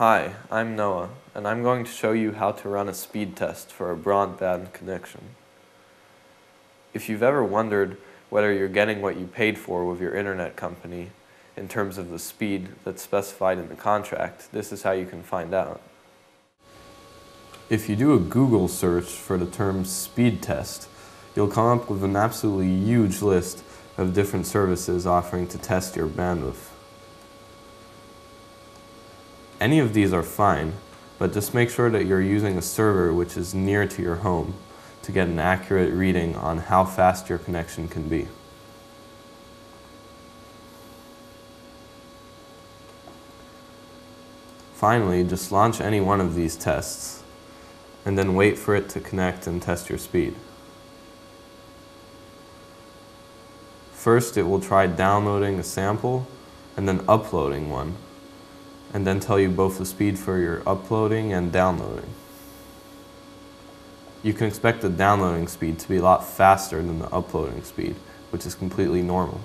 Hi, I'm Noah, and I'm going to show you how to run a speed test for a broadband connection. If you've ever wondered whether you're getting what you paid for with your internet company in terms of the speed that's specified in the contract, this is how you can find out. If you do a Google search for the term speed test, you'll come up with an absolutely huge list of different services offering to test your bandwidth. Any of these are fine, but just make sure that you're using a server which is near to your home to get an accurate reading on how fast your connection can be. Finally, just launch any one of these tests and then wait for it to connect and test your speed. First, it will try downloading a sample and then uploading one and then tell you both the speed for your uploading and downloading. You can expect the downloading speed to be a lot faster than the uploading speed, which is completely normal.